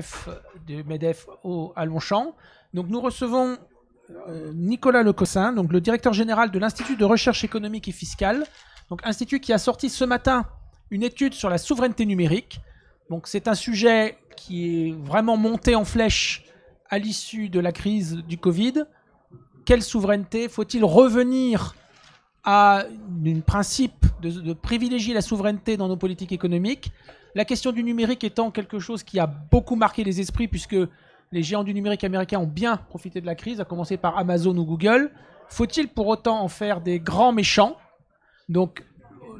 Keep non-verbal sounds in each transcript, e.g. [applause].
F de MEDEF au, à Longchamp. Donc nous recevons euh, Nicolas Lecossin, donc le directeur général de l'Institut de recherche économique et fiscale, donc institut qui a sorti ce matin une étude sur la souveraineté numérique. Donc c'est un sujet qui est vraiment monté en flèche à l'issue de la crise du Covid. Quelle souveraineté Faut-il revenir à un principe de privilégier la souveraineté dans nos politiques économiques? La question du numérique étant quelque chose qui a beaucoup marqué les esprits puisque les géants du numérique américains ont bien profité de la crise, à commencer par Amazon ou Google. Faut-il pour autant en faire des grands méchants? Donc,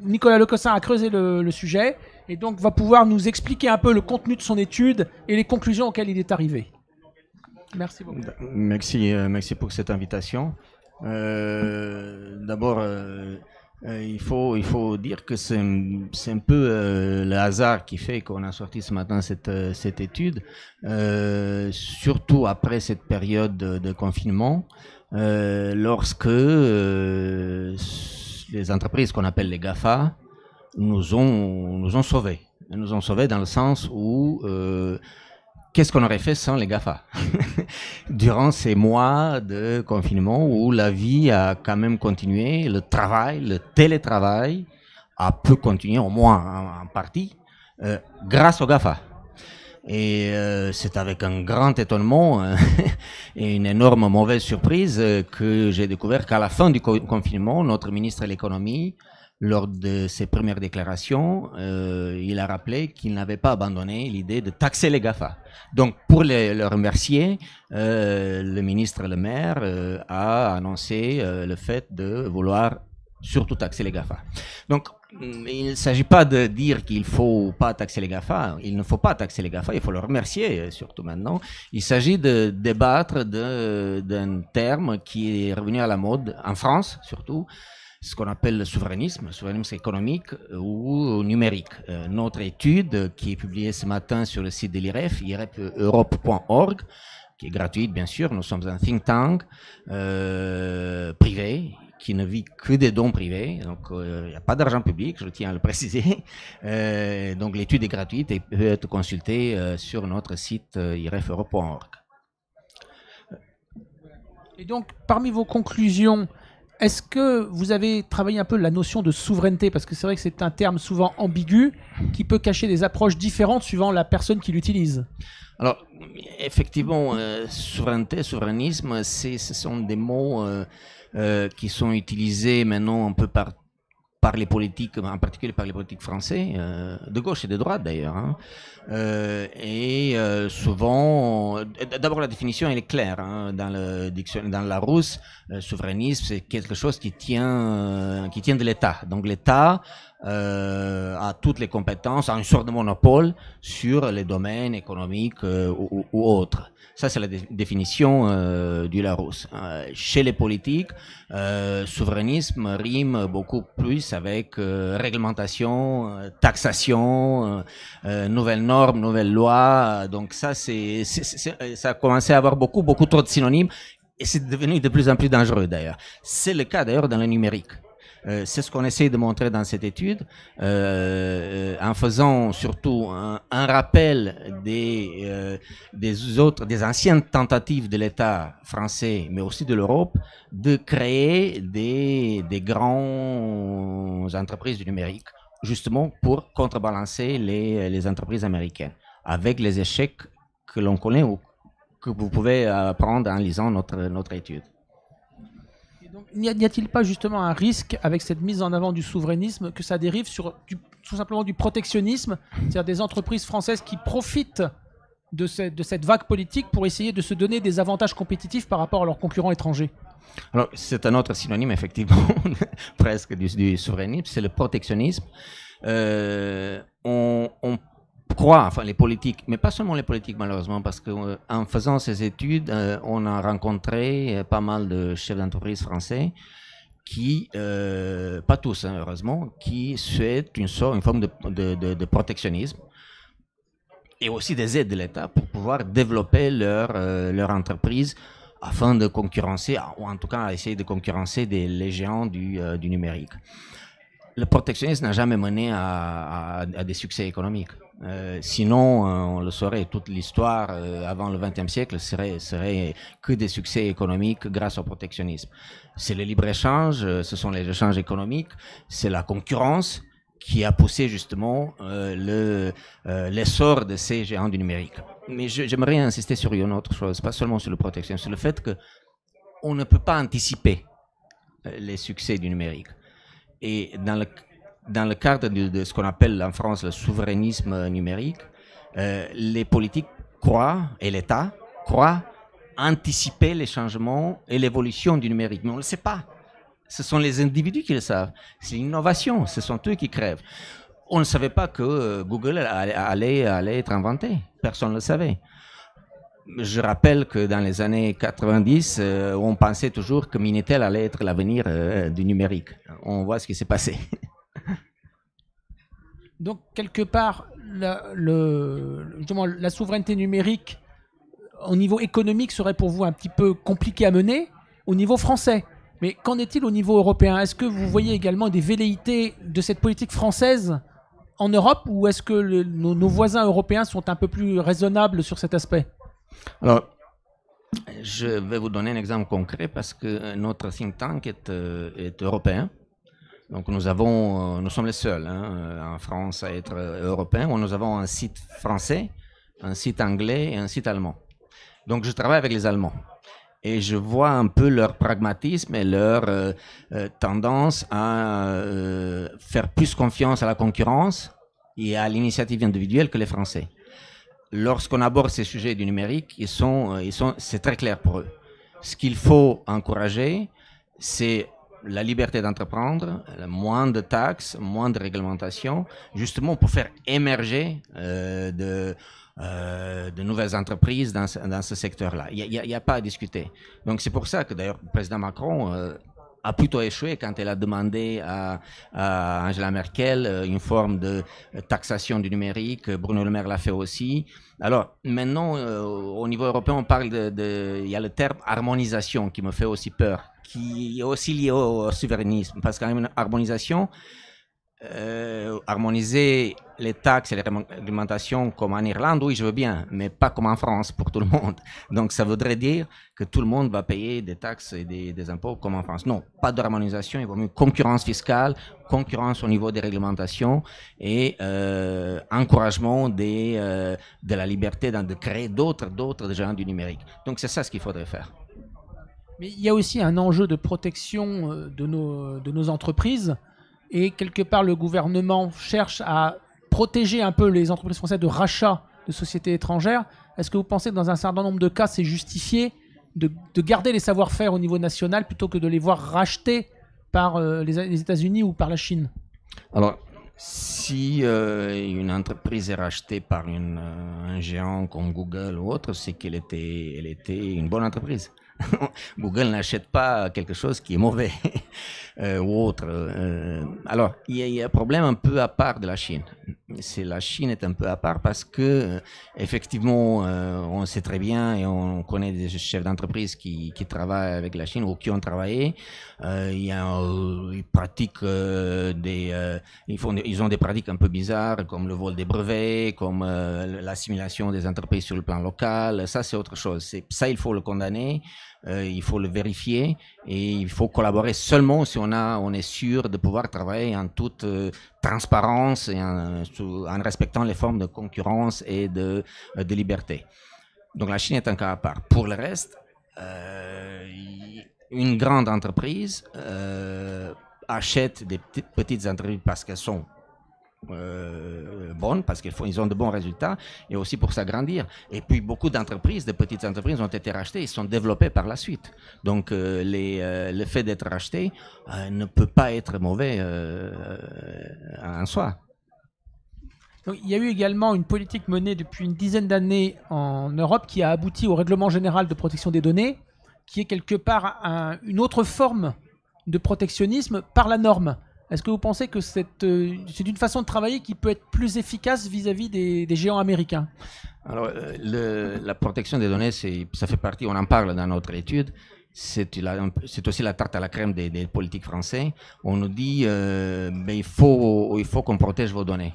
Nicolas Lecossin a creusé le, sujet et donc va pouvoir nous expliquer un peu le contenu de son étude et les conclusions auxquelles il est arrivé. Merci beaucoup. Merci, euh, pour cette invitation. Euh, D'abord, euh, euh, il, faut, il faut dire que c'est un peu euh, le hasard qui fait qu'on a sorti ce matin cette, euh, cette étude, surtout après cette période de, confinement, lorsque les entreprises qu'on appelle les GAFA nous ont, nous ont sauvés. Elles nous ont sauvés dans le sens où qu'est-ce qu'on aurait fait sans les GAFA [laughs] Durant ces mois de confinement où la vie a quand même continué, le travail, le télétravail a pu continuer au moins en, partie euh, grâce aux GAFA. Et euh, c'est avec un grand étonnement euh, [laughs] et une énorme mauvaise surprise que j'ai découvert qu'à la fin du co confinement, notre ministre de l'économie lors de ses premières déclarations, euh, il a rappelé qu'il n'avait pas abandonné l'idée de taxer les GAFA. Donc, pour le remercier, euh, le ministre Le Maire euh, a annoncé le fait de vouloir surtout taxer les GAFA. Donc, il ne s'agit pas de dire qu'il faut pas taxer les GAFA, il ne faut pas taxer les GAFA, il faut le remercier, surtout maintenant. Il s'agit de débattre d'un terme qui est revenu à la mode, en France surtout, ce qu'on appelle le souverainisme, le souverainisme économique ou numérique. Euh, notre étude, qui est publiée ce matin sur le site de l'IREF, irefeurope.org, qui est gratuite bien sûr, nous sommes un think tank euh, privé qui ne vit que des dons privés, donc il euh, n'y a pas d'argent public, je tiens à le préciser. Euh, donc l'étude est gratuite et peut être consultée euh, sur notre site irefeurope.org. Et donc, parmi vos conclusions, est-ce que vous avez travaillé un peu la notion de souveraineté? Parce que c'est vrai que c'est un terme souvent ambigu qui peut cacher des approches différentes suivant la personne qui l'utilise. Alors, effectivement, euh, souveraineté, souverainisme, ce sont des mots euh, euh, qui sont utilisés maintenant un peu par, par les politiques, en particulier par les politiques français, euh, de gauche et de droite d'ailleurs. Hein. Euh, et euh, souvent, d'abord la définition elle est claire hein, dans le dictionnaire, dans la rousse, le souverainisme c'est quelque chose qui tient, qui tient de l'État. Donc l'État a toutes les compétences, a une sorte de monopole sur les domaines économiques ou autres. Ça, c'est la dé définition euh, du Larousse. Euh, chez les politiques, euh, souverainisme rime beaucoup plus avec réglementation, taxation, nouvelles normes, nouvelles lois. Donc ça, c'est, ça a commencé à avoir beaucoup, beaucoup trop de synonymes et c'est devenu de plus en plus dangereux d'ailleurs. C'est le cas d'ailleurs dans le numérique. Euh, c'est ce qu'on essaie de montrer dans cette étude, euh, en faisant surtout un, un rappel des, euh, des autres, des anciennes tentatives de l'État français, mais aussi de l'Europe, de créer des, des grandes entreprises du numérique, justement pour contrebalancer les, les entreprises américaines, avec les échecs que l'on connaît ou que vous pouvez apprendre en lisant notre, notre étude. N'y a-t-il pas justement un risque avec cette mise en avant du souverainisme que ça dérive sur tout simplement du protectionnisme, c'est-à-dire des entreprises françaises qui profitent de, ce, de, cette vague politique pour essayer de se donner des avantages compétitifs par rapport à leurs concurrents étrangers? Alors c'est un autre synonyme effectivement [laughs] presque du, du souverainisme, c'est le protectionnisme. Euh, on, on croient, enfin les politiques, mais pas seulement les politiques malheureusement, parce qu'en euh, faisant ces études, euh, on a rencontré euh, pas mal de chefs d'entreprise français qui, pas tous hein, heureusement, qui souhaitent une, sorte, une forme de, de, protectionnisme et aussi des aides de l'État pour pouvoir développer leur, leur entreprise afin de concurrencer, ou en tout cas essayer de concurrencer les géants du, du numérique le protectionnisme n'a jamais mené à, des succès économiques. Euh, sinon, on le saurait, toute l'histoire avant le XXe siècle serait, serait que des succès économiques grâce au protectionnisme. C'est le libre-échange, ce sont les échanges économiques, c'est la concurrence, qui a poussé justement euh, euh, l'essor de ces géants du numérique. Mais j'aimerais insister sur une autre chose, pas seulement sur le protection, sur le fait que on ne peut pas anticiper euh, les succès du numérique. Et dans le, dans le cadre de, ce qu'on appelle en France le souverainisme numérique, les politiques croient, et l'État croit, anticiper les changements et l'évolution du numérique. Mais on ne le sait pas ce sont les individus qui le savent. C'est l'innovation, ce sont eux qui crèvent. On ne savait pas que euh, Google allait, allait être inventé. Personne ne le savait. Je rappelle que dans les années 90, euh, on pensait toujours que Minitel allait être l'avenir euh, du numérique. On voit ce qui s'est passé. [laughs] Donc, quelque part, la, le, la souveraineté numérique au niveau économique serait pour vous un petit peu compliqué à mener au niveau français. Mais qu'en est-il au niveau européen? Est-ce que vous voyez également des velléités de cette politique française en Europe ou est-ce que nos, voisins européens sont un peu plus raisonnables sur cet aspect? Alors, je vais vous donner un exemple concret parce que notre think tank est, euh, européen. Donc euh, nous sommes les seuls hein, en France à être euh, européens. Nous avons un site français, un site anglais et un site allemand. Donc je travaille avec les Allemands et je vois un peu leur pragmatisme et leur euh, euh, tendance à euh, faire plus confiance à la concurrence et à l'initiative individuelle que les Français. Lorsqu'on aborde ces sujets du numérique, ils sont, ils sont, c'est très clair pour eux. Ce qu'il faut encourager, c'est la liberté d'entreprendre, moins de taxes, moins de réglementation, justement pour faire émerger de euh, de nouvelles entreprises dans, ce secteur-là. Il n'y a, pas à discuter. Donc c'est pour ça que d'ailleurs le président Macron euh, a plutôt échoué quand elle a demandé à, Angela Merkel euh, une forme de taxation du numérique. Bruno Le Maire l'a fait aussi. Alors maintenant, au niveau européen, on parle de, il y a le terme harmonisation qui me fait aussi peur, qui est aussi lié au, souverainisme, parce qu'une harmonisation, euh, harmoniser les taxes et les réglementations comme en Irlande, oui, je veux bien, mais pas comme en France pour tout le monde. [laughs] Donc, ça voudrait dire que tout le monde va payer des taxes et des, impôts comme en France. Non, pas d'harmonisation, il vaut mieux concurrence fiscale, concurrence au niveau des réglementations et euh, encouragement euh, de la liberté de créer d'autres, d'autres géants du numérique. Donc, c'est ça ce qu'il faudrait faire. Mais il y a aussi un enjeu de protection de nos entreprises et quelque part le gouvernement cherche à protéger un peu les entreprises françaises de rachat de sociétés étrangères. Est-ce que vous pensez que dans un certain nombre de cas, c'est justifié de, garder les savoir-faire au niveau national plutôt que de les voir rachetés par euh, les, États-Unis ou par la Chine? Alors, si euh, une entreprise est rachetée par euh, un géant comme Google ou autre, c'est qu'elle était, elle était une bonne entreprise. [laughs] Google n'achète pas quelque chose qui est mauvais [laughs] euh, ou autre. Euh, alors, il y, a un problème un peu à part de la Chine. C'est la Chine est un peu à part parce que euh, effectivement, on sait très bien et on connaît des chefs d'entreprise qui, qui, travaillent avec la Chine ou qui ont travaillé. il y a, ils pratiquent des, ils font, ils ont des pratiques un peu bizarres comme le vol des brevets, comme l'assimilation des entreprises sur le plan local. Ça, c'est autre chose. Ça, il faut le condamner. Euh, il faut le vérifier et il faut collaborer seulement si on, a, on est sûr de pouvoir travailler en toute euh, transparence et en, respectant les formes de concurrence et de, euh, de, liberté. Donc la Chine est un cas à part. Pour le reste, une grande entreprise achète des petites entreprises parce qu'elles sont euh, bonnes parce qu'ils ils ont de bons résultats et aussi pour s'agrandir. Et puis beaucoup d'entreprises, de petites entreprises ont été rachetées et sont développées par la suite. Donc euh, les, euh, le fait d'être racheté ne peut pas être mauvais en soi. il y a eu également une politique menée depuis une dizaine d'années en Europe qui a abouti au règlement général de protection des données, qui est quelque part une autre forme de protectionnisme par la norme. Est-ce que vous pensez que euh, c'est une façon de travailler qui peut être plus efficace vis-à-vis des, géants américains? Alors, euh, la protection des données, ça fait partie, on en parle dans notre étude, c'est aussi la tarte à la crème des, politiques français. On nous dit, euh, ben, il faut, il faut qu'on protège vos données.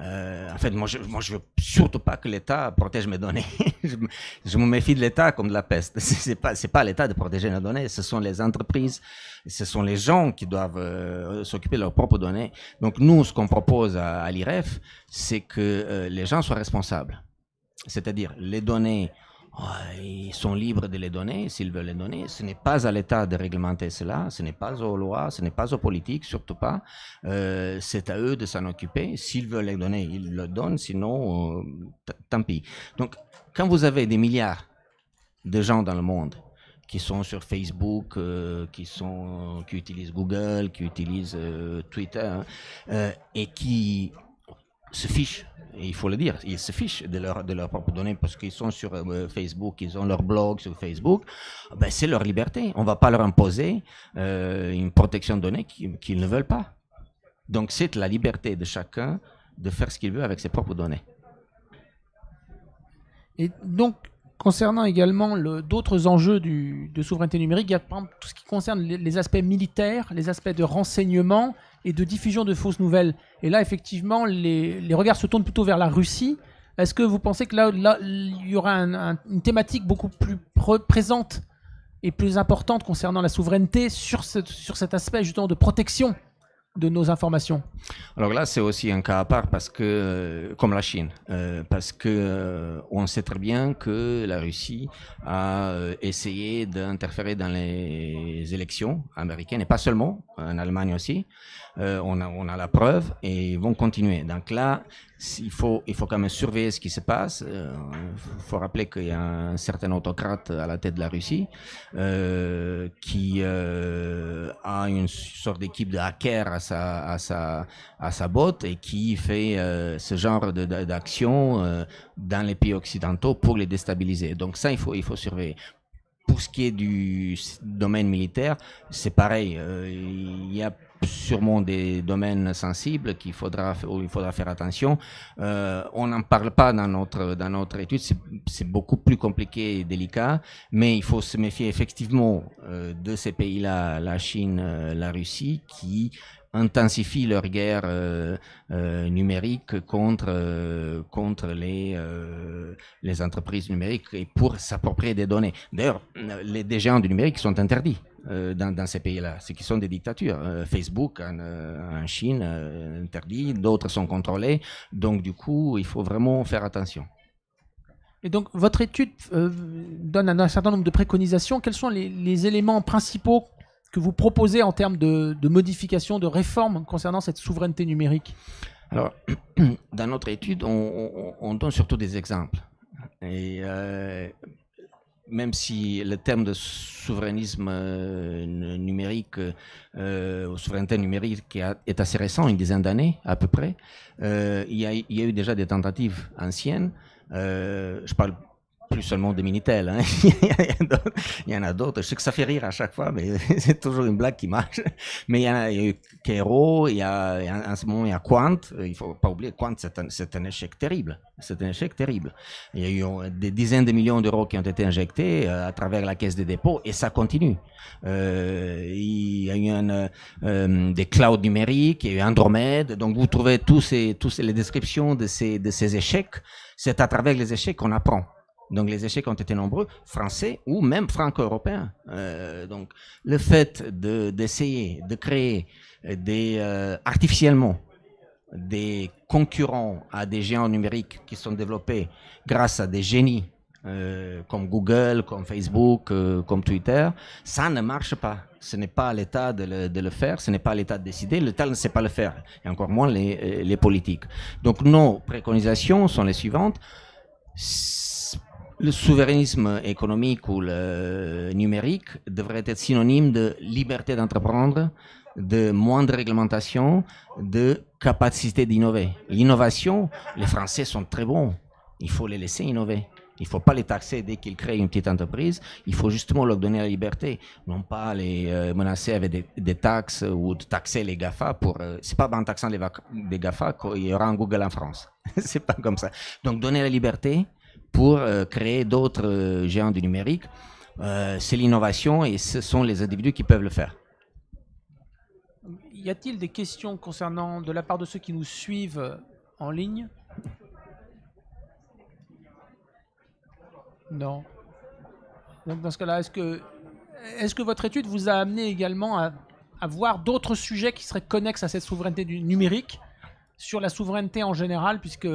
Euh, en fait, moi, je, moi, je veux surtout pas que l'État protège mes données. [laughs] je, me méfie de l'État comme de la peste. [laughs] C'est pas, pas l'État de protéger nos données. Ce sont les entreprises, ce sont les gens qui doivent euh, s'occuper de leurs propres données. Donc, nous, ce qu'on propose à, l'IREF, c'est que euh, les gens soient responsables. C'est-à-dire, les données ils sont libres de les donner s'ils veulent les donner. Ce n'est pas à l'État de réglementer cela, ce n'est pas aux lois, ce n'est pas aux politiques, surtout pas. Euh, c'est à eux de s'en occuper. S'ils veulent les donner, ils le donnent, sinon, euh, tant pis. Donc, quand vous avez des milliards de gens dans le monde qui sont sur Facebook, euh, qui, sont, qui utilisent Google, qui utilisent Twitter, hein, et qui se fichent il faut le dire, ils se fichent de, leur, de leurs propres données parce qu'ils sont sur euh, Facebook, ils ont leur blog sur Facebook. Ben, c'est leur liberté. On ne va pas leur imposer euh, une protection de données qu'ils ne veulent pas. Donc c'est la liberté de chacun de faire ce qu'il veut avec ses propres données. Et donc, concernant également d'autres enjeux de souveraineté numérique, il y a tout ce qui concerne les, aspects militaires, les aspects de renseignement et de diffusion de fausses nouvelles. Et là, effectivement, les, regards se tournent plutôt vers la Russie. Est-ce que vous pensez que là, là il y aura une thématique beaucoup plus présente et plus importante concernant la souveraineté sur, sur cet aspect justement de protection de nos informations Alors là, c'est aussi un cas à part parce que, euh, comme la Chine, euh, parce que euh, on sait très bien que la Russie a essayé d'interférer dans les élections américaines et pas seulement, en Allemagne aussi. on, a, on a la preuve et ils vont continuer. Donc là, il faut, il faut quand même surveiller ce qui se passe. Il euh, faut rappeler qu'il y a un certain autocrate à la tête de la Russie euh, qui euh, a une sorte d'équipe de hackers à sa, à sa, à sa botte et qui fait ce genre d'action dans les pays occidentaux pour les déstabiliser. Donc ça, il faut, il faut surveiller. Pour ce qui est du domaine militaire, c'est pareil. il y a sûrement des domaines sensibles qu'il faudra, où il faudra faire attention. Euh, on n'en parle pas dans notre, dans notre étude, c'est beaucoup plus compliqué et délicat, mais il faut se méfier effectivement euh, de ces pays-là, la Chine, euh, la Russie, qui intensifient leur guerre euh, euh, numérique contre, euh, contre les, les entreprises numériques et pour s'approprier des données. D'ailleurs, les, des géants du numérique sont interdits. Dans, ces pays-là, ce qui sont des dictatures. Facebook en, Chine interdit, d'autres sont contrôlés, donc du coup, il faut vraiment faire attention. Et donc, votre étude donne un, certain nombre de préconisations. Quels sont les éléments principaux que vous proposez en termes de, de modification, de réforme concernant cette souveraineté numérique Alors, [clears throat] dans notre étude, on, donne surtout des exemples. Et euh, même si le terme de souverainisme euh, numérique, euh, souveraineté numérique est assez récent, une dizaine d'années à peu près, il y, a, il, y a, eu déjà des tentatives anciennes. je parle plus seulement des Minitel. Hein. [laughs] il y en a d'autres. Je sais que ça fait rire à chaque fois, mais [laughs] c'est toujours une blague qui marche. Mais il y, a, eu Kero, il y a, en ce moment, il y a Quant. Il faut pas oublier, Quant, c'est un, échec terrible. C'est un échec terrible. Il y a eu des dizaines de millions d'euros qui ont été injectés euh, à travers la caisse des dépôts et ça continue. Euh, il y a eu euh, des clouds numériques, il y a eu Andromède. Donc vous trouvez tous ces, tous les descriptions de ces échecs. C'est à travers les échecs qu'on apprend. Donc les échecs ont été nombreux, français ou même franco-européens. Euh, donc le fait d'essayer de, créer des, euh, artificiellement des concurrents à des géants numériques qui sont développés grâce à des génies euh, comme Google, comme Facebook, comme Twitter, ça ne marche pas. Ce n'est pas l'État de de le, faire, ce n'est pas l'État de décider, l'État ne sait pas le faire, et encore moins les, les politiques. Donc nos préconisations sont les suivantes le souverainisme économique ou le numérique devrait être synonyme de liberté d'entreprendre, de moins de réglementation, de capacité d'innover. L'innovation, les Français sont très bons. Il faut les laisser innover. Il ne faut pas les taxer dès qu'ils créent une petite entreprise. Il faut justement leur donner la liberté, non pas les euh, menacer avec des, taxes ou de taxer les Gafa. Pour, euh, c'est pas en taxant les, les Gafa qu'il y aura un Google en France. [laughs] c'est pas comme ça. Donc donner la liberté, pour euh, créer d'autres euh, géants du numérique. Euh, c'est l'innovation et ce sont les individus qui peuvent le faire. Y a-t-il des questions concernant, de la part de ceux qui nous suivent en ligne? Non. Donc dans ce cas-là, est-ce que, votre étude vous a amené également à, à voir d'autres sujets qui seraient connexes à cette souveraineté du numérique sur la souveraineté en général, puisque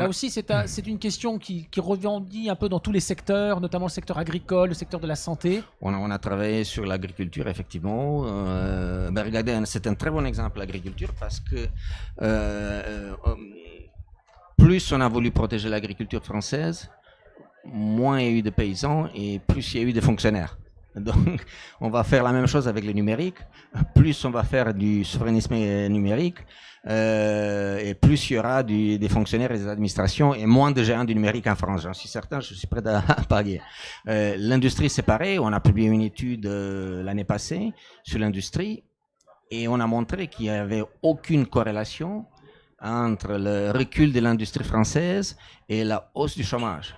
Là aussi, c'est une question qui, qui revendit un peu dans tous les secteurs, notamment le secteur agricole, le secteur de la santé. On a, on a travaillé sur l'agriculture, effectivement. Euh, ben regardez, c'est un très bon exemple, l'agriculture, parce que euh, euh, plus on a voulu protéger l'agriculture française, moins il y a eu de paysans et plus il y a eu de fonctionnaires. [laughs] Donc, on va faire la même chose avec le numérique. Plus on va faire du souverainisme numérique, euh, et plus il y aura des fonctionnaires et des administrations et moins de géants du numérique en France. J'en suis certain, je suis prêt [laughs] à parier. Euh, l'industrie, c'est pareil. On a publié une étude euh, l'année passée sur l'industrie et on a montré qu'il n'y avait aucune corrélation entre le recul de l'industrie française et la hausse du chômage.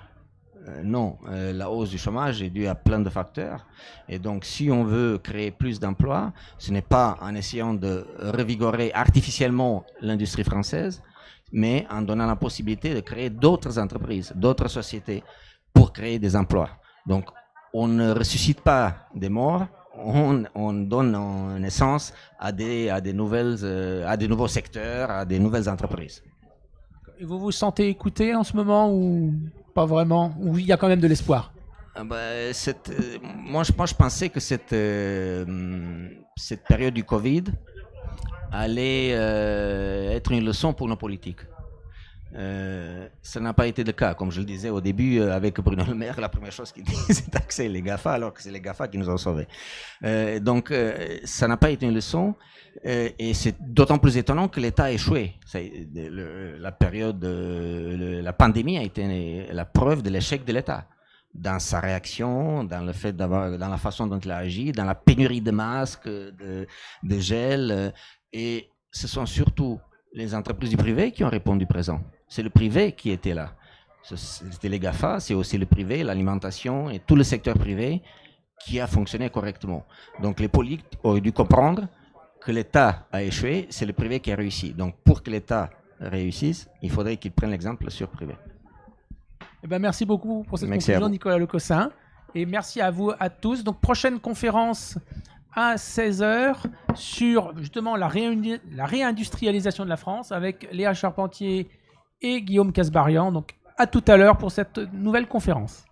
Euh, non, euh, la hausse du chômage est due à plein de facteurs. Et donc, si on veut créer plus d'emplois, ce n'est pas en essayant de revigorer artificiellement l'industrie française, mais en donnant la possibilité de créer d'autres entreprises, d'autres sociétés pour créer des emplois. Donc, on ne ressuscite pas des morts, on, donne naissance à des, à des nouvelles, euh, à des nouveaux secteurs, à des nouvelles entreprises. Vous vous sentez écouté en ce moment ou pas vraiment Ou il y a quand même de l'espoir ah bah, euh, moi, je, pensais que cette, euh, cette période du Covid allait euh, être une leçon pour nos politiques. Ça n'a pas été le cas. Comme je le disais au début avec Bruno Le Maire, la première chose qu'il [laughs] dit, c'est taxer les GAFA, alors que c'est les GAFA qui nous ont sauvés. donc, ça n'a pas été une leçon. Euh, et c'est d'autant plus étonnant que l'État a échoué. la période, de, la pandémie a été la preuve de l'échec de l'État dans sa réaction, dans le fait d'avoir, dans la façon dont il a agi, dans la pénurie de masques, de, de gel. Euh, et ce sont surtout les entreprises du privé qui ont répondu présent. C'est le privé qui était là. C'était les GAFA, c'est aussi le privé, l'alimentation et tout le secteur privé qui a fonctionné correctement. Donc les politiques ont dû comprendre que l'État a échoué, c'est le privé qui a réussi. Donc pour que l'État réussisse, il faudrait qu'il prenne l'exemple sur le privé. Eh ben, merci beaucoup pour cette conclusion, Nicolas Lecossin. Et merci à vous à tous. Donc prochaine conférence à 16h sur justement la, la réindustrialisation de la France avec Léa Charpentier et Guillaume Casbarian. Donc à tout à l'heure pour cette nouvelle conférence.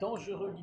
dangereux